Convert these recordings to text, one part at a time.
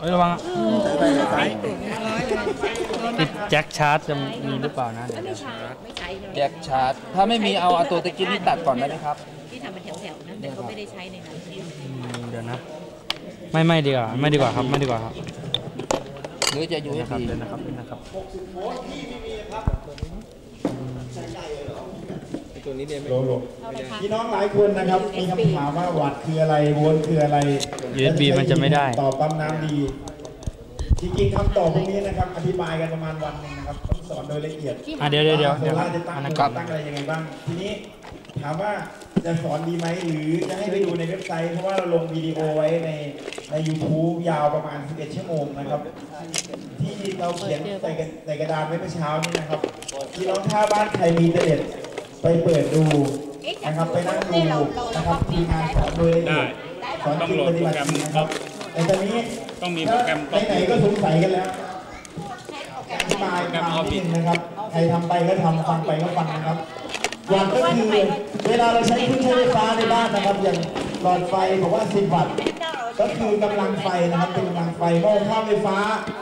เอ้ยระวังอะไปไปติดแจ็คชาร์จจะมีหรือเปล่านะเดี๋ยวไม่ใช่ไม่ใช้ใช่ไหมแจ็คชาร์จ ถ้าไม่มีเอาเอาตัวตะกี้นี่ตัดก่อนได้ไหมครับ ที่ทำเป็นแถวๆนะแต่เขาไม่ได้ใช้ในนั้นอืมเดี๋ยวนะ ไม่ไม่ดีกว่าไม่ดีกว่าครับไม่ดีกว่าครับหรือจะเดี๋ยวนะครับ USB เดี๋ยวนะครับเดี๋ยวนะครับ ตัวนี้เนี่ยไม่โลโลพี่น้องหลายคนนะครับมีคำถามว่าวัดคืออะไรโวลต์คืออะไร USB มันจะไม่ได้ตอบปั๊มน้ำดีจริงๆคำตอบพวกนี้นะครับอธิบายกันประมาณวันหนึ่งนะครับต้องสอนโดยละเอียดอะเดี๋ยวเดี๋ยวเดี๋ยวโซเดี๋ยวล่าร์จะตั้งอันนั้นตัก่อนตั้งอะไรยังไงบ้าง ทีนี้ถามว่าจะสอนดีไหมหรือจะให้ไปดูในเว็บไซต์ เพราะว่าเราลงวิดีโอไว้ในใน YouTube ยาวประมาณ 11 ชั่วโมงนะครับ ที่เราเขียนใส่กระใส่กระดานไว้เมื่อเช้านี้นะครับที่น้องถ้าบ้านใครมีอินเทอร์เน็ต ไปเปิดดูนะครับไปนั่งดูนะครับทีมงานสอนโดยละเอียดสอนจริงปฏิบัติจริงนะครับแต่ตอนนี้ต้องมีโปรแกรมไหนๆก็สงสัยกันแล้วอธิบายความนิดนึงนะครับใครทำไปก็ทำฟังไปก็ฟังนะครับวัตต์ก็คือเวลาเราใช้เครื่องใช้ไฟฟ้าในบ้านนะครับ อย่างหลอดไฟบอกว่า 10 วัตต์ก็คือกำลังไฟนะครับเป็นกำลังไฟหม้อข้าวไฟฟ้า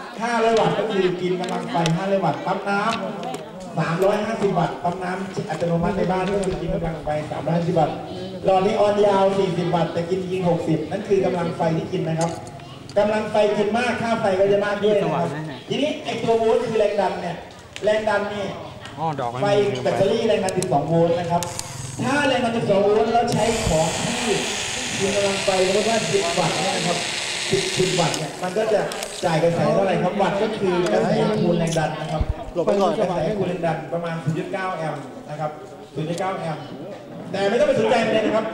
500 วัตต์ก็คือกินกำลังไฟ 500 วัตต์ปั๊มน้ำ 350วัตต์ปั๊มน้ำอัตโนมัติในบ้านก็คือกินกำลังไฟ350วัตต์หลอดนีออนยาว 40วัตต์แต่กินยิง 60 นั่นคือกำลังไฟที่กินนะครับกำลังไฟกินมากค่าไฟก็จะมากด้วยนะครับทีนี้ไอตัวโวลต์คือแรงดันเนี่ยแรงดันนี่อ๋อดอกไม่ไฟมีลืมแบตไปเตอรี่แรงดัน12โวลต์นะครับ ถ้าแรงดัน12โวลต์แล้วใช้ของที่มีกำลังไฟเรียกว่า10วัตต์เนี่ยนะครับ 10 10วัตต์เนี่ยมันก็จะจ่ายกระแสเท่าไหร่ครับวัตต์ก็คือกระแสคูณแรงดันนะครับหลบไปก่อนกระแสคูณแรงดันประมาณ 0.9 แอมป์นะครับ 0.9 แอมป์แต่ไม่ต้องไปสนใจมันเลยนะครับ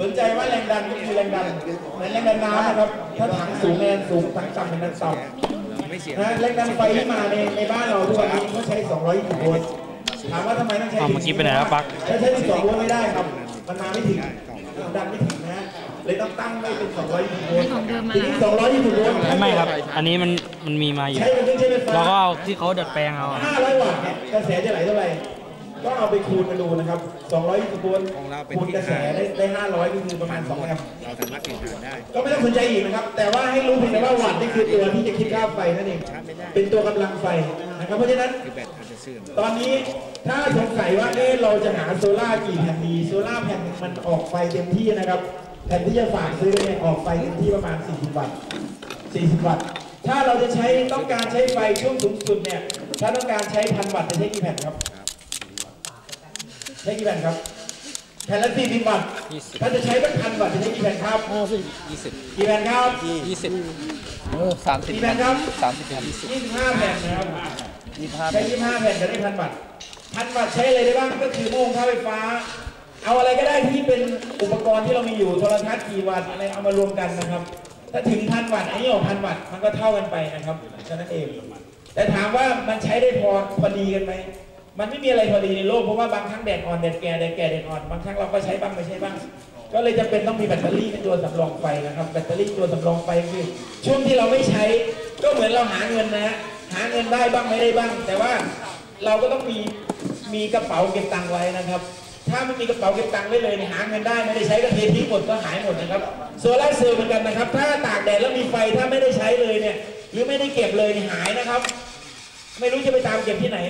สนใจว่าแรงดันก็คือแรงดันเหมือนแรงดันน้ำนะครับถ้าถังสูงแรงสูงถังต่ำแรงดันต่ำไม่เสียนะแรงดันไฟที่มาในในบ้านเราทุกวันนี้เขาใช้ 220 โวลต์ถามว่าทำไมต้องใช้อ้าวเมื่อกี้ไปไหนแล้วปั๊กใช้ใช้12โวลต์ไม่ได้ครับมันมาไม่ถึงดันไม่ถึงนะ เลยต้องตั้งไว้เป็น220โวลต์ทีนี้220โวลต์ไม่ไม่ครับ อันนี้มันมันมีมาอยู่ใช้เป็นเครื่องใช้ไฟฟ้าเราก็เอาที่เขาดัดแปลงเอาอะ500วัตต์เนี่ยกระแสจะไหลเท่าไหร่ก็เอาไปคูณมาดูนะครับ220โวลต์ของเราเป็นคูณกระแสได้ได้ 500ก็คือประมาณ2แอมป์เราสามารถเปลี่ยนฐานได้ ก็ไม่ต้องสนใจอีกนะครับ แต่ว่าให้รู้เพียงแต่ว่าวัตต์นี่คือตัวที่จะคิดค่าไฟนั่นเอง เป็นตัวกำลังไฟนะครับ เพราะฉะนั้นคือแบตอาจจะเสื่อมตอนนี้ถ้าสงสัยว่าเอ๊ะเราจะหาโซล่าร์กี่แผ่นดี โซล่าร์แผ่นหนึ่งมันออกไฟเต็มที่นะครับแผ่นที่จะฝากซื้อเนี่ยออกไฟเต็มที่ประมาณ 40 วัตต์ 40 วัตต์ ถ้าเราจะใช้ต้องการใช้ไฟช่วงสูงสุดเนี่ย ถ้าต้องการใช้พันวัตต์จะใช้กี่แผ่นครับ ใช้กี่แผ่นครับ แผ่นละ 40 วัตต์ ถ้าจะใช้เป็นพันวัตต์จะใช้กี่แผ่นครับยี่สิบกี่แผ่นครับยี่สิบโอ้สามสิบกี่แผ่นครับสามสิบแผ่น25 แผ่นนะครับยี่สิบห้าใช้25 แผ่นจะได้พันวัตต์ พันวัตต์ใช้อะไรได้บ้างก็คือโม่งค่าไฟฟ้า เอาอะไรก็ได้ที่เป็นอุปกรณ์ที่เรามีอยู่โทรทัศน์กี่วัตต์อะไรเอามารวมกันนะครับ ถ้าถึงพันวัตต์อันนี้ออกพันวัตต์มันก็เท่ากันไปนะครับแค่นั้นเองแต่ถามว่ามันใช้ได้พอพอดีกันไหมมันไม่มีอะไรพอดีในโลกเพราะว่าบางครั้งแดดอ่อนแดดแก่แดดแก่แดดอ่อนบางครั้งเราก็ใช้บ้างไม่ใช้บ้าง ก็เลยจะเป็นต้องมีแบตเตอรี่เป็นตัวสำรองไฟนะครับแบตเตอรี่ตัวสำรองไฟคือช่วงที่เราไม่ใช้ ก็เหมือนเราหาเงินนะฮะหาเงินได้บ้างไม่ได้บ้าง แต่ว่าเราก็ต้องมีมีกระเป๋าเก็บตังค์ไว้นะครับ ถ้าไม่มีกระเป๋าเก็บตังค์ไว้เลยหาเงินได้ไม่ได้ใช้ก็เททิ้งหมดก็หายหมดนะครับโซลาร์เซลล์เหมือนกันนะครับ ถ้าตากแดดแล้วมีไฟถ้าไม่ได้ใช้เลยเนี่ย หรือไม่ได้เก็บเลยเนี่ยหายนะครับ ไม่รู้จะไปตามเก็บที่ไหน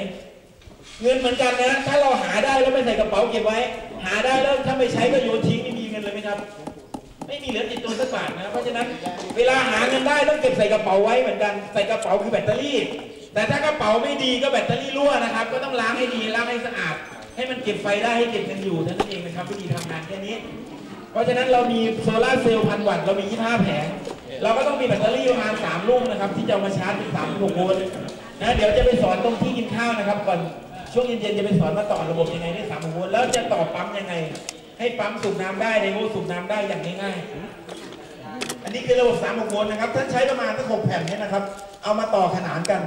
เงินเหมือนกันนะ ถ้าเราหาได้แล้วไม่ใส่กระเป๋าเก็บไว้ หาได้แล้วถ้าไม่ใช้ก็โยนทิ้งไม่มีเงินเลยไหมครับ ไม่มีเหลือติดตัวสักบาทนะเพราะฉะนั้นเวลาหาเงินได้ต้องเก็บใส่กระเป๋าไว้เหมือนกันใส่กระเป๋าคือแบตเตอรี่ แต่ถ้ากระเป๋าไม่ดีก็แบตเตอรี่รั่วนะครับ ก็ต้องล้างให้ดีล้างให้สะอาด ให้มันเก็บไฟได้ให้เก็บเงินอยู่เท่านั้นเองนะครับวิธีทำงานแค่นี้ เพราะฉะนั้นเรามีโซลาร์เซลล์พันวัตต์เรามี 25 แผงเราก็ต้องมีแบตเตอรี่ประมาณ 3 ลูกนะครับ ที่จะมาชาร์จเป็น36โวลต์นะเดี๋ยวจะไปสอนตรงที่กินข้าวนะครับ ก่อนช่วงเย็นๆจะไปสอนว่าต่อระบบยังไงได้36โวลต์แล้วจะต่อปั๊มยังไง ให้ปั๊มสูบน้ำได้ไดโวสูบน้ำได้อย่างง่ายๆอันนี้คือระบบ36โวลต์นะครับท่านใช้ประมาณสัก6แผ่นเนี่ยนะครับ เอามาต่อขนานกัน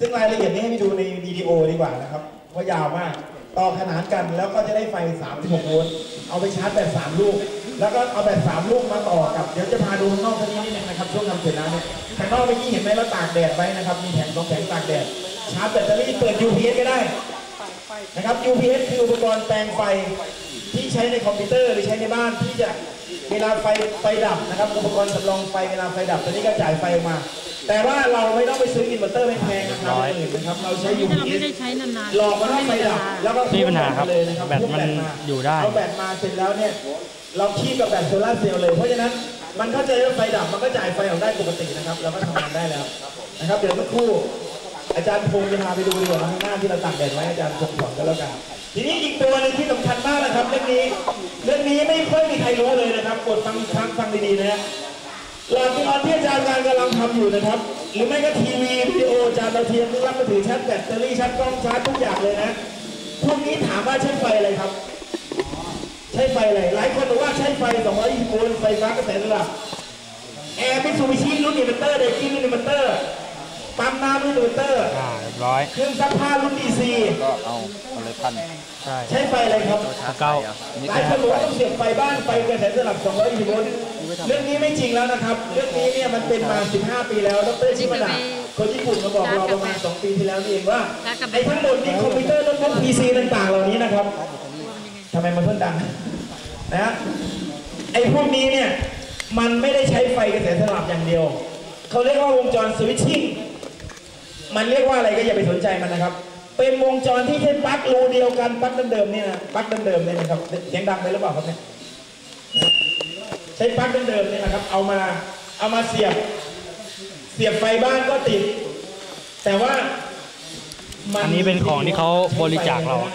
ซึ่งรายละเอียดนี้ให้ไปดูในวิดีโอดีกว่านะครับว่ายาวมาก ต่อขนานกันแล้วก็จะได้ไฟ 36 โวลต์เอาไปชาร์จแบต3ลูก แล้วก็เอาแบต3ลูกมาต่อกับ เดี๋ยวจะพาดูข้างนอกทีนี้นิดนึงนะครับ ช่วงทำเสร็จแล้วเนี่ยข้างนอกเมื่อกี้เห็นไหมเราตากแดดไว้นะครับ มีแผงสองแผงตากแดด ชาร์จแบตเตอรี่เปิด UPS ก็ได้นะครับ UPS คืออุปกรณ์แปลงไฟที่ใช้ในคอมพิวเตอร์หรือใช้ในบ้านที่จะ เวลาไฟไฟดับนะครับอุปกรณ์สำรองไฟเวลาไฟดับตัวนี้ก็จ่ายไฟออกมา แต่ว่าเราไม่ต้องไปซื้ออินเวอร์เตอร์แพงๆนะครับร้อยอื่นนะครับเราใช้นี่ถ้าเราไม่ UPS ได้ใช้นานๆหลอกมันว่าไฟดับแล้วก็ไม่มีปัญหาครับเลยนะครับแบตมันอยู่ได้ เอาแบตมาเสร็จแล้วเนี่ยเราคีบกับแบตโซลาร์เซลล์เลย เพราะฉะนั้นมันเข้าใจว่าไฟดับมันก็จ่ายไฟออกได้ปกตินะครับเราก็ทำงานได้แล้วนะครับเดี๋ยวสักครู่ อาจารย์พงศ์จะพาไปดูดีกว่าข้างหน้าที่เราตากแดดไว้อาจารย์พงศ์สอนกันแล้วกัน ทีนี้อีกตัวนึงที่สำคัญมากนะครับเรื่องนี้ เรื่องนี้ไม่ค่อยมีใครรู้เลยนะครับกดฟังอีกครั้งฟังดีๆนะฮะหลอดนีออนที่อาจารย์การกำลังทำอยู่นะครับ หรือไม่ก็ทีวีวิดีโอจานดาวเทียมที่รับมาถือชาร์จแบตเตอรี่ชาร์จกล้องชาร์จทุกอย่างเลยนะพวกนี้ถามว่าใช้ไฟอะไรครับ ใช้ไฟอะไรหลายคนบอกว่าใช้ไฟ220โวลต์ไฟฟ้ากระแสสลับแอร์มิซูบิชิรุ่นอินเวอร์เตอร์เดกินรุ่นอินเวอร์เตอร์ ปั๊มน้ำรุ่นอินเวอร์เตอร์อ่าเรียบร้อยเครื่องซักผ้ารุ่น DCก็เอาเอาเลยพันใช่ใช้ไฟอะไรครับเก้านี่หลาคืยอคนบอกว่าต้องเสียบไฟบ้านไฟกระแสสลับ220โวลต์เรื่องนี้ไม่จริงแล้วนะครับ เรื่องนี้เนี่ยมันเป็นมา 15 ปีแล้วดรชิมาดะคนญี่ปุ่นมาบอกเราประมาณ 2 ปีที่แล้วนี่เองว่าไอ้ทั้งหมดนี่คอมพิวเตอร์โน้ตบุ๊ก PC ต่างๆ เหล่านี้นะครับทำไมมันเพิ่งดังนะฮะไอ้พวกนี้เนี่ยมันไม่ได้ใช้ไฟกระแสสลับอย่างเดียว เขาเรียกว่าวงจรสวิตชิ่ง มันเรียกว่าอะไรก็อย่าไปสนใจมันนะครับ เป็นวงจรที่ใช้ปลั๊กรูเดียวกันปลั๊กเดิมๆนี่นะปลั๊กเดิมๆเนี่ยนะครับเสียงดังไปหรือเปล่าครับเนี่ยใช้ปลั๊กเดิมๆเนี่ยนะครับ เอามาเอามาเสียบ เสียบไฟบ้านก็ติด แต่ว่ามัอันนี้เป็นของที่เขาบริจาคเราอะ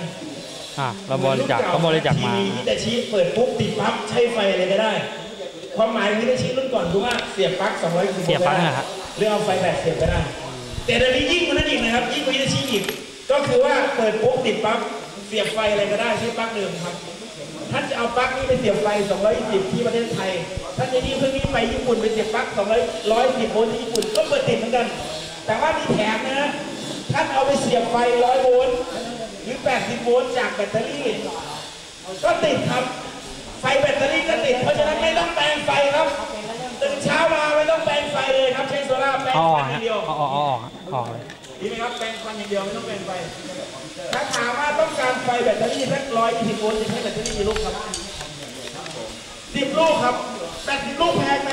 อะเราบริจาคเขาบริจาคมาทีวีฮิตาชิเปิดปุ๊บติดปั๊บใช้ไฟอะไรก็ได้ ความหมายฮิตาชิรุ่นก่อนคือว่าเสียบปลั๊ก210เสียบปลั๊กนะฮะหรือเอาไฟแบตเสียบก็ได้ แต่เดี๋ยวนี้ยิ่งกว่านั้นอีกนะครับ ยิ่งกว่าฮิตาชิอีก ก็คือว่าเปิดปุ๊บติดปั๊บเสียบไฟอะไรก็ได้ใช้ปลั๊กเดิมครับ ท่านจะเอาปลั๊กนี้ไปเสียบไฟ 220 ที่ประเทศไทย ท่านจะนี่เพิ่งนี้ไปญี่ปุ่นไปเสียบปลั๊ก200 110โวลต์ที่ญี่ปุ่นก็เปิดติดเหมือนกัน แต่ว่ามีแถมนะ ท่านเอาไปเสียบไฟ 100 โวลต์หรือ 80 โวลต์จากแบตเตอรี่ ก็ติดครับ ไฟแบตเตอรี่ก็ติด เพราะฉะนั้นไม่ต้องแปลงไฟครับตื่นเช้ามาไม่ต้องแปลงไฟเลยครับ ใช้โซล่าแปลงไฟเดียว ออกเลยดีไหมครับแปลงควันอย่างเดียวไม่ต้องแปลงไฟถ้าถามว่าต้องการไฟแบตเตอรี่สักร้อยยี่สิบโวลต์จะใช้แบตเตอรี่กี่ลูกครับสิบลูกครับแบตสิบลูกแพงไหม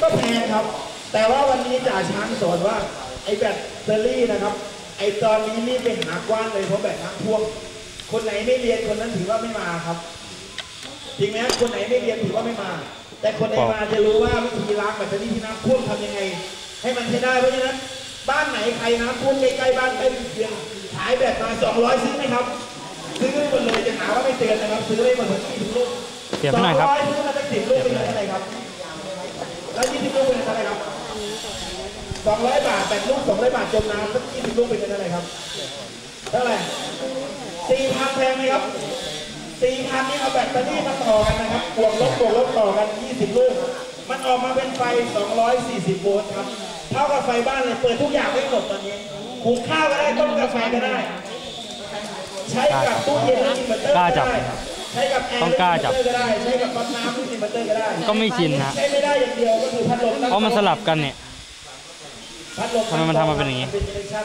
ก็แพงครับ แต่ว่าวันนี้จ่าช้างสอนว่าไอ้แบตเตอรี่นะครับ ไอ้ตอนนี้รีบไปหากว้านเลยเพราะแบตน้ำท่วมคนไหนไม่เรียนคนนั้นถือว่าไม่มาครับจริงไหมครับคนไหนไม่เรียนถือว่าไม่มา แต่คนไหนมาจะรู้ว่าวิธีล้างแบตเตอรี่ที่น้ำท่วมทำยังไง ให้มันใช้ได้เพราะฉะนั้น บ้านไหนใครน้ำท่วมใกล้ๆบ้านใกล้เคียงขายแบบมา 200 ซื้อไหมครับ ซื้อหมดเลยจะหาว่าไม่เตือนนะครับ ซื้อได้หมดเลยยี่สิบลูกเสียบให้หน่อยครับสองร้อยซื้อมาตั้งสิบลูกเป็นเท่าไหร่ครับ แล้วยี่สิบลูกเป็นเท่าไหร่ครับสองร้อยบาทแปดลูกสองร้อยบาทจมน้ำสักยี่สิบลูกเป็นเท่าไหร่ครับเท่าไหร่สี่พันแพงไหมครับสี่พันนี่เอาแบตเตอรี่มาต่อกันนะครับบวกลบบวกลบต่อกัน20ลูก มันออกมาเป็นไฟ240โวลต์ครับ เท่ากับไฟบ้านเลยเปิดทุกอย่างได้หมดตอนนี้หุงข้าวก็ได้ต้มกาแฟก็ได้ ใช้กับตู้เย็นและอินเวอร์เตอร์กล้าก็จับได้ใช้กับแอร์ต้องกล้าจับและอินเวอร์เตอร์ก็ได้ใช้กับปั๊มน้ำและอินเวอร์เตอร์ก็ได้ ก็ไม่ชินฮะใช้ไม่ได้อย่างเดียวก็คือพัดลมตั้งเพราะมันสลับกันเนี่ยพัดลม ทำไมมันทำมาเป็นอย่างนี้เป็น connection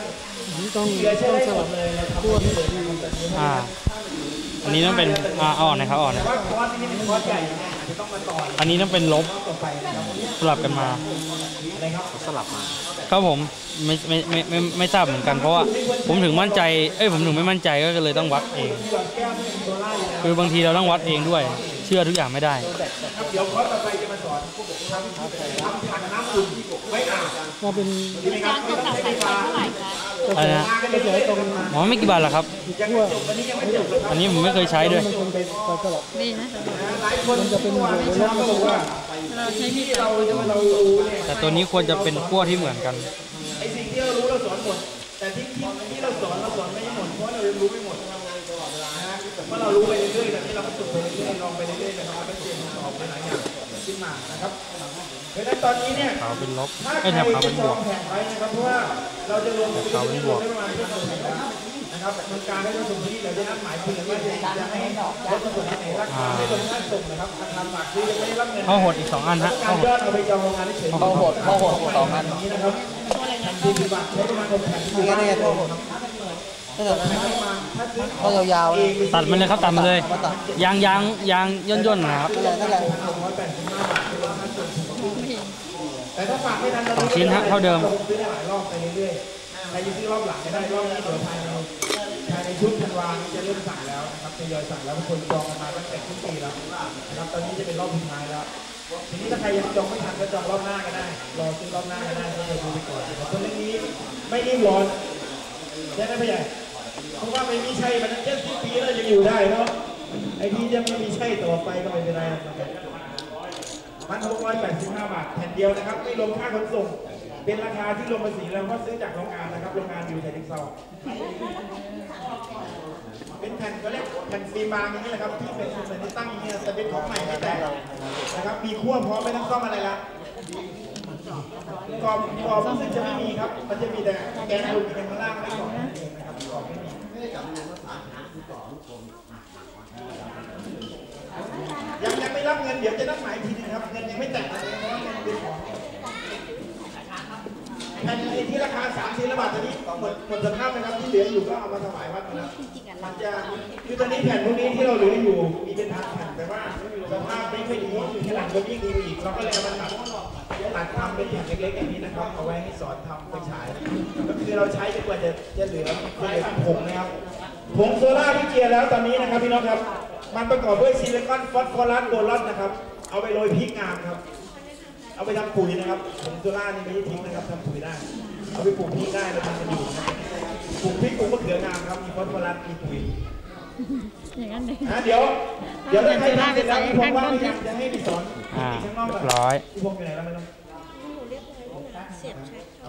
เหลือใช้ได้หมดเลยนะครับตัวนี้เลยนะครับอ่าอันนี้ต้องเป็นอ่าเอาออกนะครับเอาออกแต่นะว่าคอร์สนี่เป็นคอร์สใหญ่นะอาจจะต้องมาต่ออันนี้ต้องเป็นลบต่อไปนะครับสลับกันมาอะไรครับสลับมาครับผมไม่ไม่ไม่ไม่ไม่ทราบเหมือนกันเพราะว่าผมถึงมั่นใจเอ้ยผมถึงไม่มั่นใจก็เลยต้องวัดเองที่หลอดแก้วที่เป็นโซล่าอยู่นะคือบางทีเราต้องวัดเองด้วย เชื่อทุกอย่างไม่ได้ครับเดี๋ยวคอร์สต่อไปจะมาสอนทำทำผักน้ำอุ่นไว้อาบว่าเป็นดีไหมครับก็ตัดสายไฟเท่าไหร่คะอะไรนะมากันเรื่อยๆตรงอ๋อไม่กี่บาทหรอกครับยังไม่จบวันนี้ยังไม่จบเลยครับ อันนี้ผมไม่เคยใช้ด้วยมันเป็นไปไฟสลับนี่นะหลายคนจะเป็นหัวในช่องก็บอกว่าเราใช้มีดที่เราเราเรารู้เนี่ยแต่ตัวนี้ควรจะเป็นขั้วที่เหมือนกันไอ้สิ่งที่เรารู้เราสอนหมดแต่ที่ที่ที่เราสอนเราสอนไม่หมดเพราะเราเรียนรู้ไม่หมด เพราะเรารู้ไปเรื่อยๆแบบนี้เราก็ฝึกไปเรื่อยๆลองไปเรื่อยๆนะครับมันก็เปลี่ยนออกไปหลายอย่างขึ้นมานะครับเพราะฉะนั้นตอนนี้เนี่ยขาวเป็นลบถ้าใคไอ้รยแถบขาวจะเป็นจบอวงกแผนไว้นะครับเพราะว่าเราจะลงขาวเป็นบวกได้ประมาณเดือนแผนนะครับทางการได้ลงทุนที่เราจะนัดหมายคุยกันว่าจะจะให้รถส่วนไหนราคาไม่ลงค่าส่งนะครับราคาฝากซื้อยังไม่ได้รับเงินข้าวหดอีกสองอันฮะกาข้ารวหยดอดเอาไปจองโรงงานเฉยๆเข้าหดเข้าหดสองอันนี้นะครับสี่สิบบาทใช้ประมาณหกแผ่นนี่ไงนี่ไงเข้าหด ถ้าเกิดประมาณถ้าซื้อเข้ายาวๆเลยตัดมันเลยครับตัดมันเลยยางยางยางย่นย่นๆนะครับนั่นแหละนั่นแหละร้อยแปดสิบแต่ถ้าฝากไม่ทันตอนสองชิ้นฮะเท่าเดิม ซื้อได้หลายรอบไปเรื่อยๆใครจะซื้อรอบหลังก็ได้รอบนี้เดี๋ยวภายในภายในชุดธันวางจะเริ่มสั่งแล้วนะครับทยอยสั่งแล้วคนจองกันมาตั้งแต่ทุกปีแล้วนะครับตอนนี้จะเป็นรอบสุดท้ายแล้วทีนี้ถ้าใครยังจองไม่ทันก็จองรอบหน้าก็ได้รอซื้อรอบหน้าก็ได้ก็ไปดูไปก่อนนะครับส่วนเรื่องนี้ไม่รีบร้อนใช่ไหมพี่ใหญ่ เพราะว่าไม่มีใช่มันเจ็ดสิบปีแล้วยังอยู่ได้เนาะไอ้ที่จะไม่มีใช่ต่อไปก็ไม่เป็นไรนะครับพันหกร้อยแปดสิบห้าบาทแผ่นเดียวนะครับไม่รวมค่าขนส่ง เป็นราคาที่ลงภาษีแล้วเพราะซื้อจากโรงงานนะครับโรงงานอยู่ไทยดิกเซาเป็นแผ่นก็เรียกแผ่นฟิล์มบางอย่างนี้แหละครับที่เป็นแผ่นที่ตั้งอย่างนี้แต่เป็นของใหม่ไม่แตกนะครับมีขั้วพร้อมไม่ต้องซ่อมอะไรละกรอบกรอบรู้สึกจะไม่มีครับ มันจะมีแต่แกนหลุดอยู่ข้างล่างไม่กรอนนเองนะครับกรอบไม่มียังยังไม่รับ เงินเดี๋ยวจะนัดหมายทีนึงครับ เงินยังไม่แตกเลยเพราะว่าเงินเป็นของแผ่นที่ราคา3ามสี่บาทตอนนี้หมดหมดสภาพนะครับที่เหลืออยู่ก็เอามาถวายวัดหมดแล้วมันจะคือตอนนี้แผ่นพวกนี้ที่เราเหลืออยู่มีเป็นพันแผ่นแต่ว่าสภาพไม่ค่อยดีที่หลังก็ยิ่งดีอีกเราก็เลยเอามาตัดตัดทำเป็นแผ่นเล็กๆอย่างนี้นะครับเอาไว้ให้สอนทำไฟฉายก็คือเราใช้จนกว่าจะจะเหลือเหลือผงนะครับผงโซล่าที่เจียร์แล้วตอนนี้นะครับพี่น้องครับ มันประกอบด้วยซิลิคอนฟอสฟอรัสโบรอนนะครับ เอาไปโรยพริกงามครับ เอาไปทำปุ๋ยนะครับผงโซล่านี่ไม่ใช่ทิ้งนะครับทำปุ๋ยได้ เอาไปปลูกพริกได้เราทำกันอยู่นะครับปลูกพริกปลูกมะเขืองามครับ มีฟอสฟอรัสมีปุ๋ยอย่างนั้นเลยนะเดี๋ยว เดี๋ยวถ้าใครทำเสร็จแล้วพี่พงษ์ว่างไม่ยังจะให้ไปสอนอ่าข้างนอกเรีก่ยบร้อยพี่พงษ์อยู่ไหนแล้วไม่ต้องเอา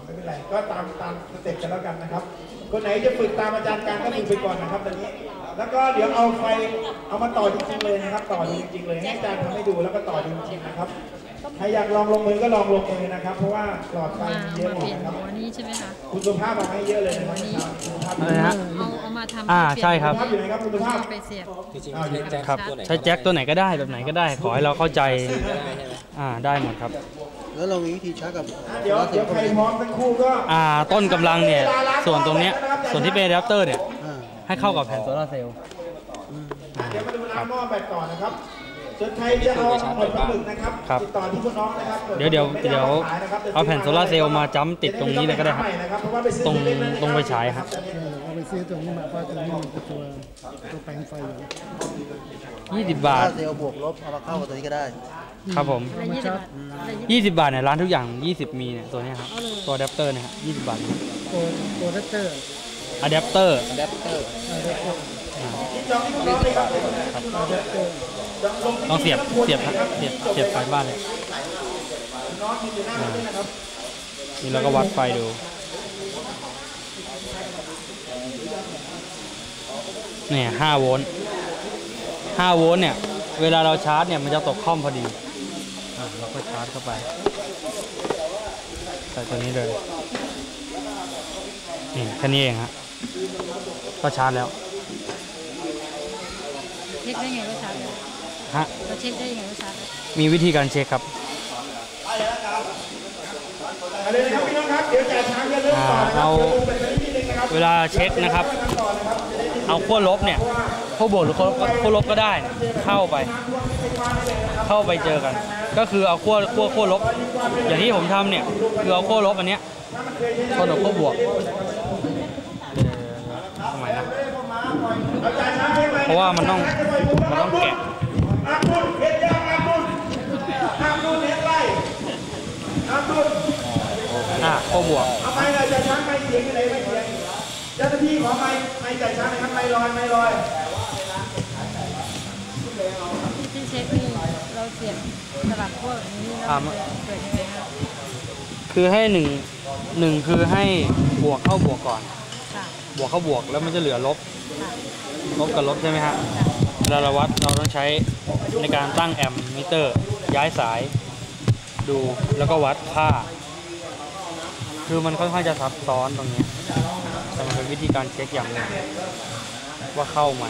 ไม่เป็นไรก็ตามตามสเต็ปกันแล้วกันนะครับ คนไหนจะฝึกตามอาจารย์การก็ฝึกไปก่อนนะครับตอนนี้ แล้วก็เดี๋ยวเอาไฟเอามาต่อจริงๆเลยนะครับ ต่อจริงๆเลยให้อาจารย์ทำให้ดูแล้วก็ต่อจริงๆนะครับใครอยากลองลงมือก็ลองลงมือนะครับ เพราะว่าหลอดไฟมามีเยอะมาหมเปดลี่ยนนะครับหัวนี้ใช่ไหมคะคุณสุภาพบอกให้เยอะเลยนะครับคุณสุภาพอะไรนะเอาเอามาทำอ่าเปลี่ยนใช่ครับคุณสุภาพอยู่ไหนครับคุณสุภาพไปเสียบจริงๆไม่ใช่แจ็คครับตัวไหนใช้แจ็คตัวไหนก็ได้แบบไหนก็ได้ ขอให้เราเข้าใจก็ได้ใช่ไหมอ่าได้หมดครับ แล้วเรามีวิธีชาร์จกับเดี๋ยวเดี๋ยวใครพร้อมทั้งคู่ก็อ่าต้นกำลังเนี่ยส่วนตรงเนี้ยส่วนที่เป็นอะแดปเตอร์เนี่ยอ่าให้เข้ากับแผ่นโซลาร์เซลล์เดี๋ยวมาดูร้านหม้อแบตก่อนนะครับส่วนใครจะเอาหมดปลาหมึกนะครับครับติดต่อที่คุณน้องนะครับเดี๋ยวเดี๋ยวไม่ไเดี๋ยวขนะครับเอาแผ่นโซลาร์เซลล์มาจ้ำติดตรงนี้เลยก็ได้ครับเพราะว่าไปซื้อตรงเซเว่นแล้วนะครับตรงไฟฉายครับเอาไปซื้อตัวนี้มาเพราะตัวนี้มันเป็นตัวตัวแปลงไฟอยู่20บาทเซลล์บวกลบเอามาเข้ากับตัวนี้ก็ได้ ครับผม อะไรยี่สิบบาทอะไรยี่สิบ 20 บาทเนี่ยร้านทุกอย่าง 20 มีเนี่ยตัวเนี้ยครับตัวอะแดปเตอร์เนี่ยครับ20 บาทตัวตัวดัตเตอร์อะแดปเตอร์อะแดปเตอร์อะแดปเตอร์จองที่คุณน้องเลยครับอะแดปเตอร์ต้องเสียบเสียบครับเสียบเสียบไฟบ้านเลยคุณน้องที่อยู่หน้าร้านด้วยนะครับนี่เราก็วัดไฟดู เนี่ย5โวลต์5โวลต์เนี่ย เวลาเราชาร์จเนี่ยมันจะตกค่อมพอดีอะเรา ก็ชาร์จเข้าไปใส่ตัวนี้เลยนี่แค่นี้เองฮะก็ชาร์จแล้วเช็คได้ไงว่าชาร์จแล้วฮะเราเช็คได้ยังไงว่าชาร์จแล้วมีวิธีการเช็คครับเอาเลยนะครับพี่น้องครับเดี๋ยวจ่ายช้างจะเริ่มต่อนะครับอ่าเอาเดี๋ยวดูแบตเตอรี่นิดนึงนะครับเวลาเช็คนะครับ เอาขั้วลบเนี่ยขั้วบวกหรือขั้วขั้วลบก็ได้เข้าไป เข้าไปเจอกัน ก็คือเอาขั้วขั้วขั้วลบ อย่างที่ผมทำเนี่ย คือเอาขั้วลบอันเนี้ยชนกับขั้วบวกทำไมนะเพราะว่ามันต้องมันต้องแกะอะขั้วบวกเอาไม้เลยจ่ายช้างไมเสียงที่ไหนไม่เสียงเจ้าหน้าที่ขอไม้ไม้จ่ายช้างนะครับไม้ลอยไม้ลอย ที่เช็คนี่ เราเสียบสลับพวกนี้แล้วอ่ามันจะเกิดยังไงครับคือให้หนึ่งหนึ่งคือให้บวกเข้าบวกก่อน ค่ะบวกเข้าบวกแล้วมันจะเหลือลบ ค่ะลบกับลบใช่ไหมฮะเวลาเราวัดเราต้องใช้ในการตั้งแอมป์มิเตอร์ ย้ายสาย ดูแล้วก็วัดค่า คือมันค่อนข้างจะซับซ้อนตรงนี้ แต่มันเป็นวิธีการเช็คอย่างหนึ่งว่าเข้าไหม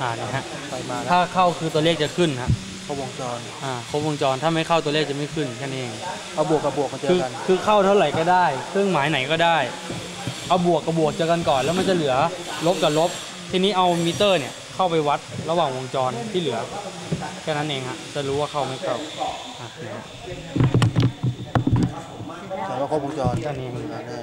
อ่านะฮะไฟมาแล้วถ้าเข้าคือตัวเลขจะขึ้นฮะครบวงจรอ่าครบวงจรถ้าไม่เข้าตัวเลขจะไม่ขึ้นแค่นี้เองเอาบวกกับบวกมาเจคืออกันคือเข้าเท่าไหร่ก็ได้เครื่องหมายไหนก็ได้ เอาบวกกับบวกเจอกันก่อน แล้วมันจะเหลือลบกับลบ ทีนี้เอามิเตอร์เนี่ยเข้าไปวัดระหว่างวงจรที่เหลือแค่นั้นเองฮะจะรู้ว่าเข้าไม่เข้าอะเนี่ยแต่ว่าครบวงจรแค่นี้ อ่าได้